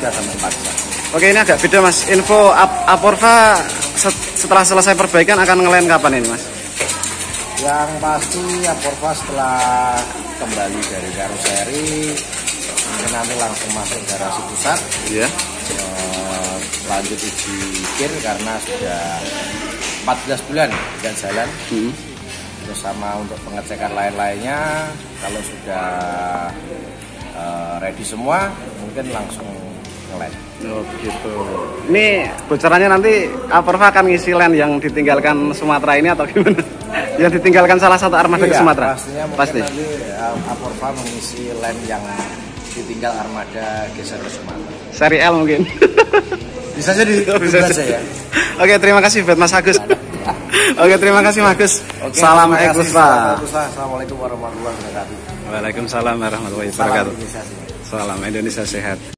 3 sampai 4 jam. Oke ini agak beda mas. Info Ap Aporva setelah selesai perbaikan akan ngelain kapan ini mas? Yang pasti Aporva setelah kembali dari karoseri mungkin nanti langsung masuk garasi pusat. Iya. Eh, lanjut uji kir karena sudah 14 bulan dan jalan. Hmm. Terus sama untuk pengecekan lain-lainnya kalau sudah uh, ready semua mungkin langsung ngelem. Oh gitu. Ini bocorannya nanti Aporva akan ngisi land yang ditinggalkan Sumatera ini atau gimana? yang ditinggalkan salah satu armada ke Iya, Sumatera? Pastinya Pasti. nanti uh, Aporva mengisi lem yang ditinggal armada geser ke Sumatera. Seri L mungkin. Bisa jadi, Bisa saja ya. Oke terima kasih buat Mas Agus. Oke terima kasih Mas Agus. Oke, Salam Ekuspa. Assalamualaikum warahmatullahi wabarakatuh. Waalaikumsalam warahmatullahi wabarakatuh. Salam Indonesia sehat.